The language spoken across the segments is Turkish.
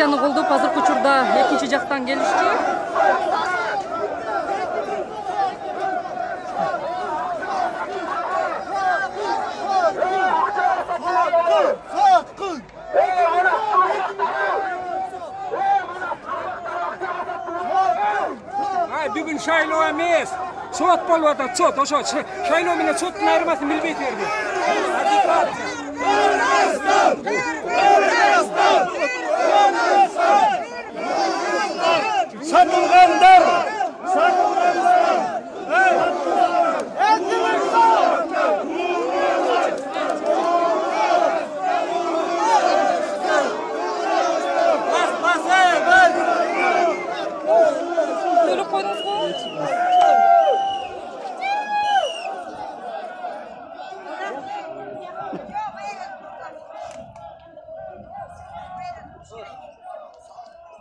кыргызстан партияны колдоп азыркы учурда экинчи жактан келишти ай бүгүн шайлоо эмес сот болуп атат сот ошо ш- шайлоо менен соттун айырмасын билбей берди Satu kandang!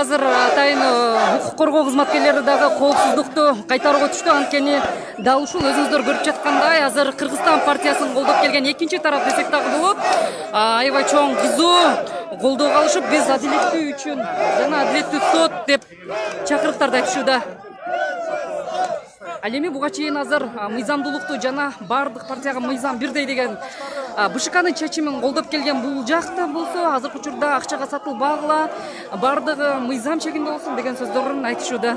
азыр атайын укук коргоо кызматкерлери дагы коопсуздукту кайтарууга түштү анткени дал ушул өзүңүздөр көрүп жаткандай азыр кыргызстан партиясын колдоп келген экинчи тарап десек дагы болот аябай чоң кызуу колдоого алышып биз адилеттүү үчүн жана адилеттүү сот деп чакырыктарды айтышууда ал эми буга чейин азыр мыйзамдуулукту жана баардык партияга мыйзам бирдей деген. Бшкнын чечимин колдоп келген бул жак да болсо азыркы учурда акчага сатылбагыла баардыгы мыйзам чегинде болсун деген сөздөрүн айтышууда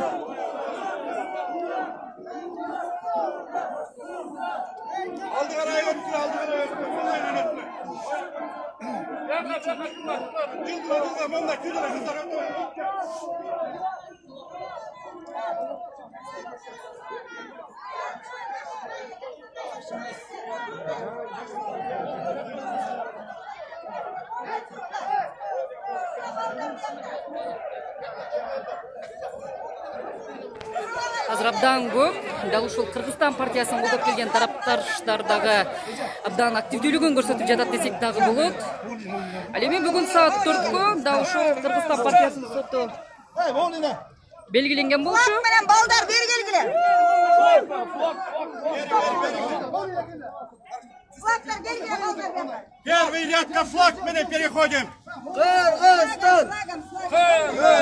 абдан көп дал ушул кыргызстан партиясын колдоп келген тарапташтар дагы абдан активдүүлүгүн көрсөтүп жатат десек дагы болот ал эми бүгүн саат төрткө дал ушул кыргызстан партиясынын соту белгиленген болчу Флаг менен балдар бери келгиле. Флагтар келгиле балдар. Первый ряд на флаг мы не переходим. Кыргызстан. Кыргызстан!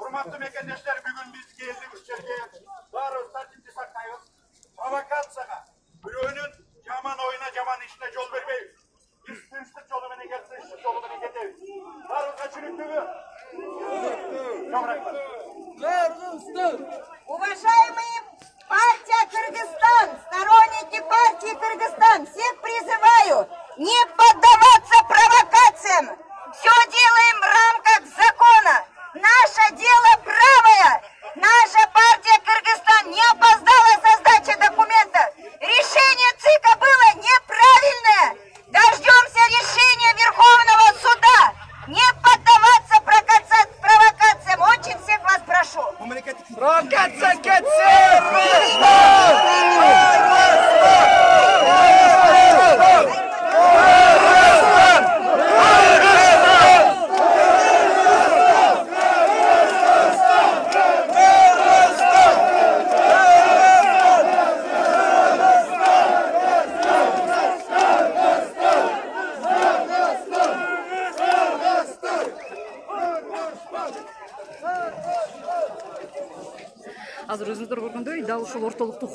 Hürmetli mekendeşler bugün biz geldik Üçerge'ye. Darız, tartimci saktayız. Avakat sana. Bugünün yaman oyuna yaman işine yol vermeyiz. Üstün üstün yolu beni gelsin, üstün yolu beni getir. Darız kaçırık düğü. Çabraklar. Kırgızsın. Уважаемые партия Кыргызстан, сторонники партии Кыргызстан,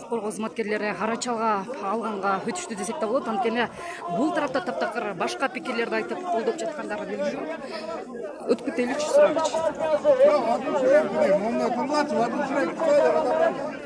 коргоо кызматкерлери арачалга алганга өтүштү десек да болот. Анткени бул тарапта таптакыр башка пикирлерди айтып колдоп жаткандары белгилүү өтүп кетеличи сурагычы Onunla kurulaç, vardı sürekli böyle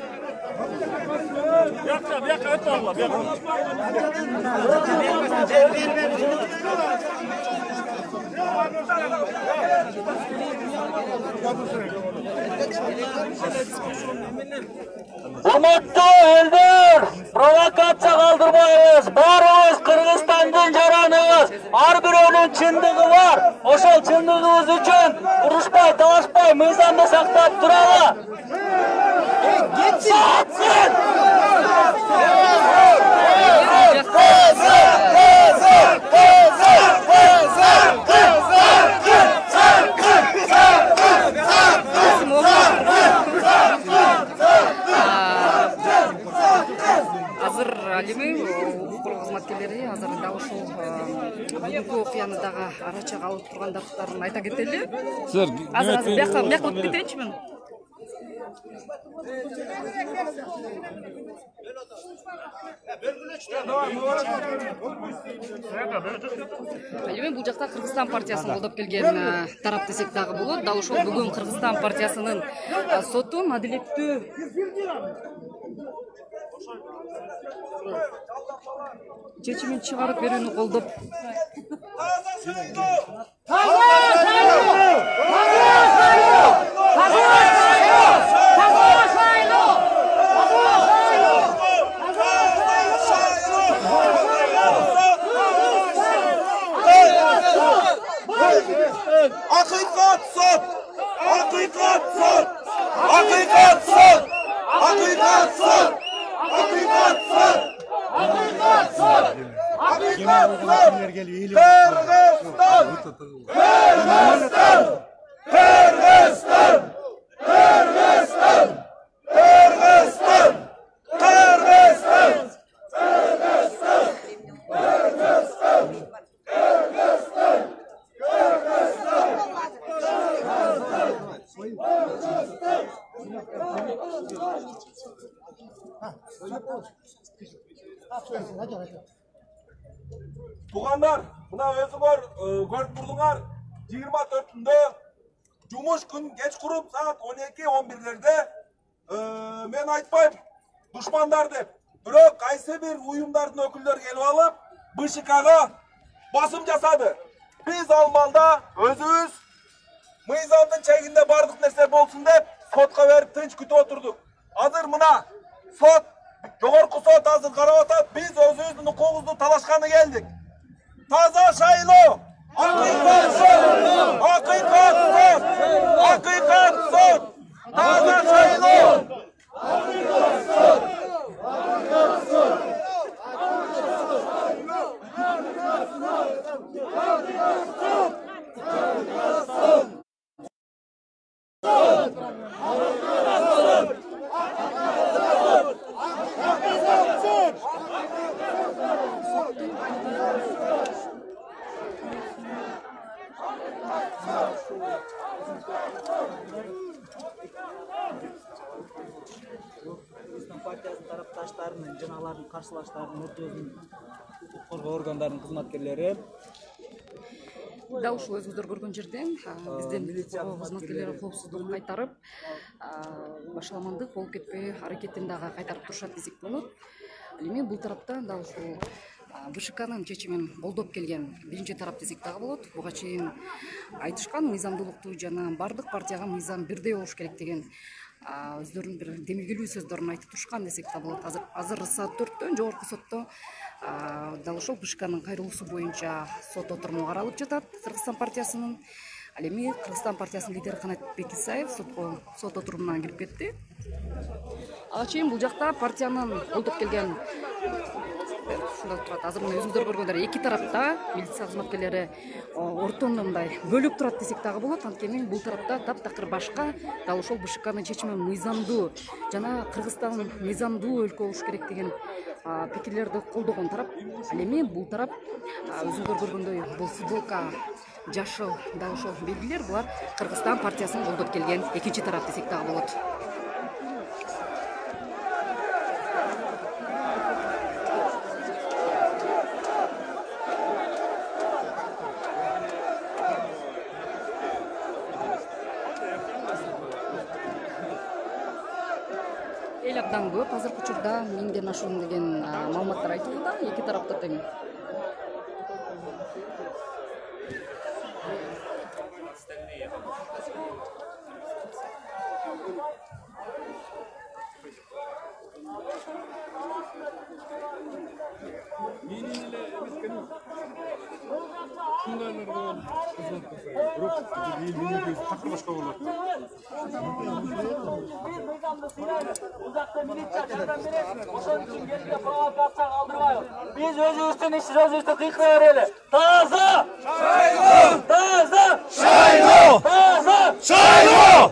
урматтуу элдер провокация калдырбайбыз баарыбыз кыргызстандын жараныбыз ар бирөөнүн чындыгы бар. Ошол чындыгыбыз үчүн урушпай талашпай мыйзамды сактап туралы э, сіздер азыр азыр бияка бияққа өтіп кетейінші мен бұл жакта кыргызстан партиясын колдоп келген тарап десек дагы болот дал ушул бүгүн кыргызстан партиясынын соту адилеттүү чечимин чыгарып берүүнү колдоп Ақиқат сот! Ақиқат шайлоо Ақиқат сот! Ақиқат шайлоо! Hakikat sot! Hakikat sot! Hakikat sot! Kırgızstan! Kırgızstan! Kırgızstan! душмандар деп. Бирок кайсы бир уюмдардын өкүлдөрү келип алып, БШКга басым жасады. Биз ал малда өзүбүз мыйзамдын чегинде бардык нерсе болсун деп сотко берип тынч күтүп отурдук. Азыр мына сот жогорку сот азыр карап атат. Биз өзүбүздүн укугубузду талашканы келдик. Таза шайлоо. Акыйкат сот. Акыйкат сот. Акыйкат сот. Таза шайлоо. партиясының тарапташтарының және қарсыластарының өрт қорғау органдарының қызметкерлері дал ушул өзүңүздөр көргөн жерден биздин коргоо кызматкерлери коопсуздугун кайтарып башаламандык болуп кетпөө аракетин дагы кайтарып турушат десек болот. Ал эми бул тарапта дал ушул бшкнын чечимин колдоп келген биринчи тарап десек дагы болот. Буга чейин айтышкан мыйзамдуулукту жана баардык партияга мыйзам бирдей болуш керек деген өздөрүнүн бир демилгелүү сөздөрүн айтып турушкан десек да болот. Азыр саат төрттө жогорку сотто дал ошол бшкнын кайрылуусу боюнча сот отуруму каралып жатат кыргызстан партиясынын. Ал эми кыргызстан партиясынын лидери канат бекисаев сотко сот отурумуна кирип кетти. Ага чейин бул жакта партиянын колдоп келген турат азыр мына өзүңүздөр көргөндөй эки тарапта милиция кызматкерлери ортондо мындай бөлүп турат десек дагы болот. Анткени бул тарапта таптакыр башка дал ошол бшкнын чечими мыйзамдуу жана кыргызстан мыйзамдуу өлкө болуш керек деген пикирлерди колдогон тарап ал эми бул тарап өзүңүздөр көргөндөй бул футболка жашыл дал ошол белгилер булар кыргызстан партиясын колдоп келген экинчи тарап десек дагы болот балдардан көп азыркы учурда миңден ашуун деген маалыматтар айтылууда эки тарапта тең менин эле эмескени шундайларга кызмат кылса башка болот bağımlısıyla uzakta militçi açardan biri onun için gelip de provokat atsak aldırmayın. Biz öz üstün işsiz öz üstü kıyıklayarıyla. Taza! Şaylo! Taza! Şaylo! Taza! Şaylo!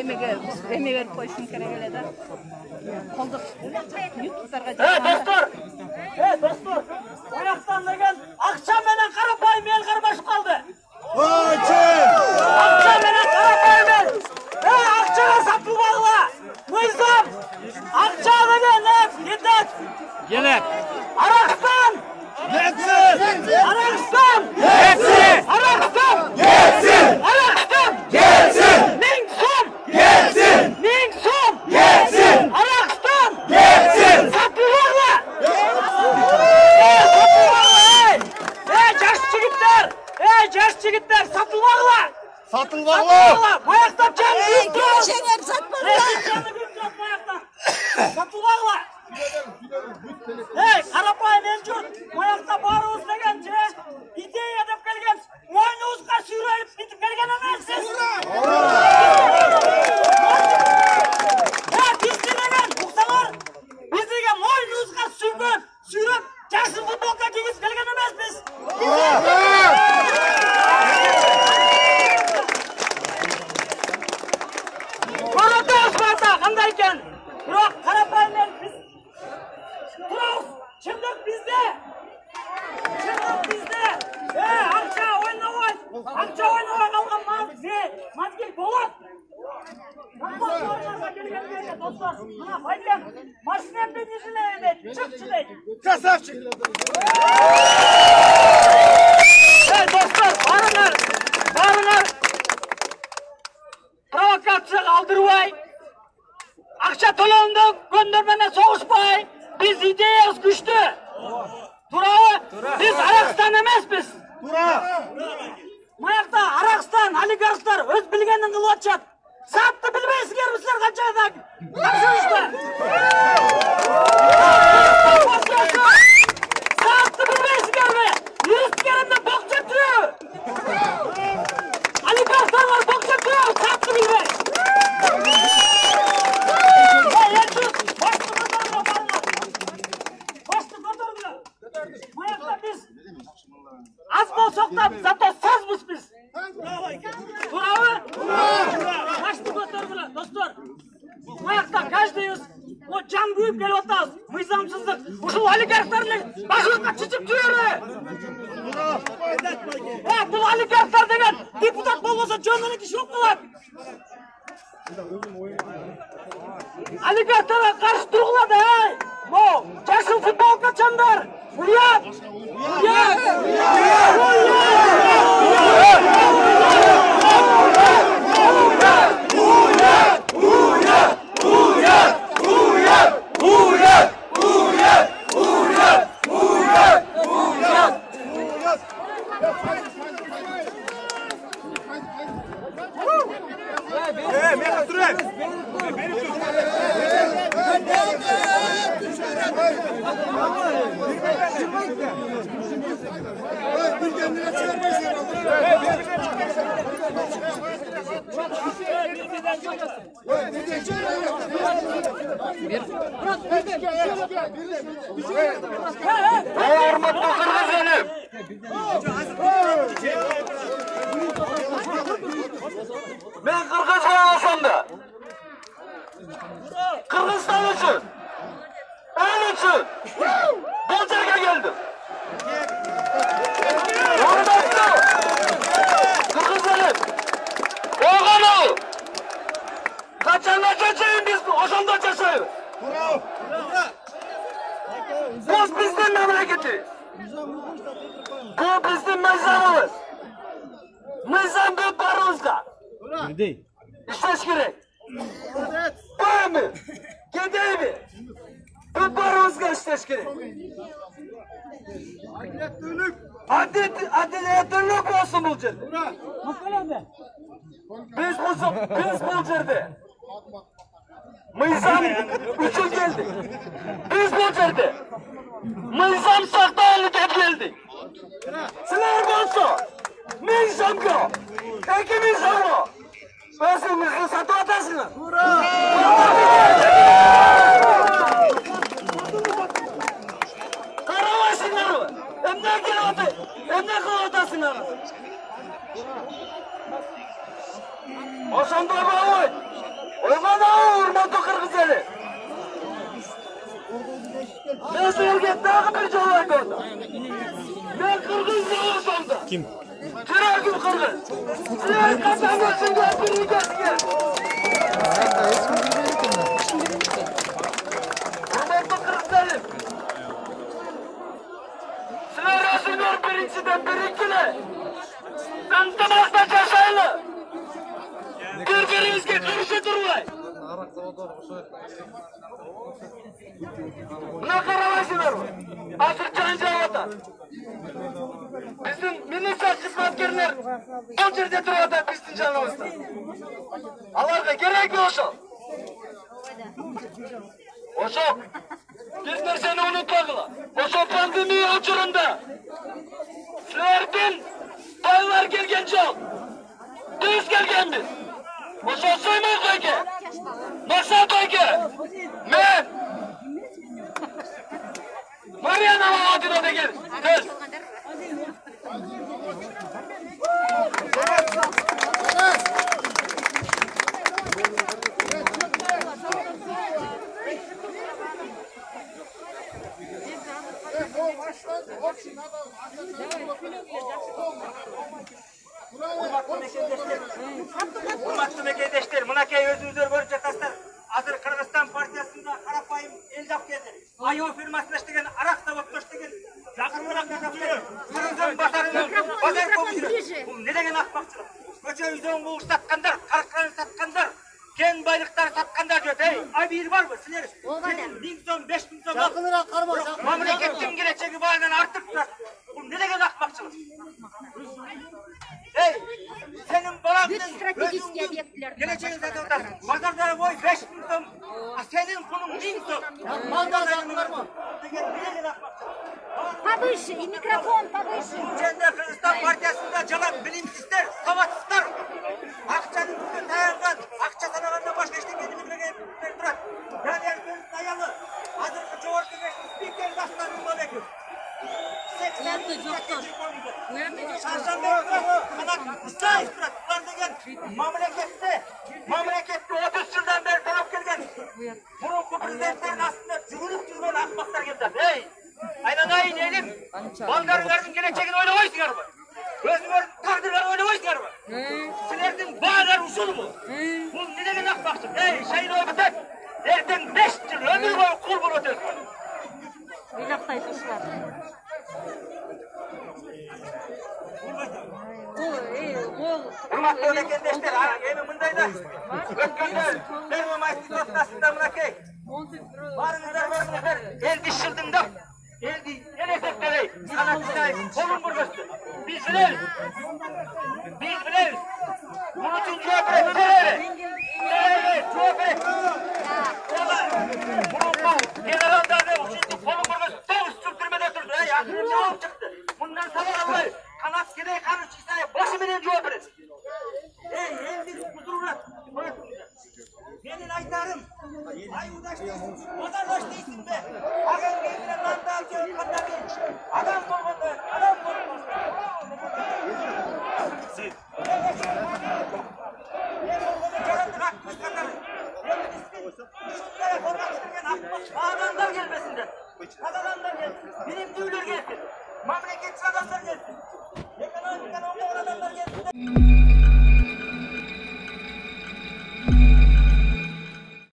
еме беріп қойсын керегі да қолдық Bu yoqda каждыйimiz o jon kuyib kelyapmiz. Mizomsizlik, shu oligarxlarning boshliqqa chichib turadi. Ha, bu oligarxlar degan deputat bo'lmasa jonini ish yo'q qiladi. Oligarxlarga qarshi turg'iladi, ey! Bu jasur futbolka chandar. Uyat! Uyat! Hormatli qirg'iz elim. Men Qirg'izga osonda. Qirg'iziston uchun. El uchun. Bu yerga keldim. Hurmatli Qirg'iz elim. O'g'il ol. Qachongacha yashaymiz biz osonda yashaymiz. Bu bizning mamlakatimiz. Bu bizim mezarımız. Mezar büyük paramızda. İşleş gerek. Var mı? Gideyim mi? Büyük paramızda işleş gerek. Adalet, adaletlilik olsun bu yerde. Biz bu, biz bu yerde. Mizam üçün geldik. Biz bu yerde. Mizam saklayılık hep geldik. Sizler bolsa, mizamga, iki mizamga, özünüzü satı atasınız. Karamasınlar mı? Emne kılıvatı, emne kılıvatasınlar mı? Osanda bağlayın. Oymana urmatı kırgızları. Ben sevgi daha bir cevap verdim. Ben kırgız değilim sonunda. Kim? Qara gul qirg'i. Sizlar qasam o'tsinglar bir egasiga. Hurmatli qirg'izlarim. Sizlar rasmlar birinchidan birikkilar. Tantanasda durmayın. Buna karalasınlar mı? Azıcık cancavata. Bizim minisar hizmetkarlar bu yerde durada bizim canımızda. Allah'a gerek yok olsun. Oşo, bir narsani unutmagılar. Oşo pandemiya uçurunda. Sizlerden baylar gelgen çok. Biz gelgenmiz. Nishonsoyman aka. Nosat aka. Men Mariana Valentinadagi qiz ей сенің балаңның стратегический объектілер келешегін сатып жатасың базарда ой мың сом а сенің құның мың сом бар повыше и микрофон повыше бұл жерде партиясында жалаң білімсіздер сауатсыздар. Ақшаның бүгін таянған ақша санағаннан басқа ештеңені білмеген тұрады. Яғни аялы қазіргі жоғарғы кеңестің спикері дастан жұмабеков. Çarşamba bırak, bırak, İsrail bırak. Ulan da gel, memlekette, memlekette 30 yıldan beri bulup gelgen. Burunku prezidentlerin aslında cumhurluk cümle akmaklar geldi. Hey! Aylanayın elim, Bolgarlarının geleceğini oynamayızlar mı? Özümür mı? Sizlerden bağlar usul mu? Bu neden akmaksın? Hey, Sayın Oybatak, erten 5 yıl ömür boyu kul bulup ötürüz. Hürmetli ölekendeşler, ha, yeni mındaydı. Ötkönde, benim maçlı dostasında mınakey. Varınızlar, varınızlar, el diş yıldında. El di, el etekleri, sanatçılar, kolun burgası. Biz bileriz. Biz bileriz. Bunun için cevap verin, verin. Verin, cevap verin. Valla, bunun bu,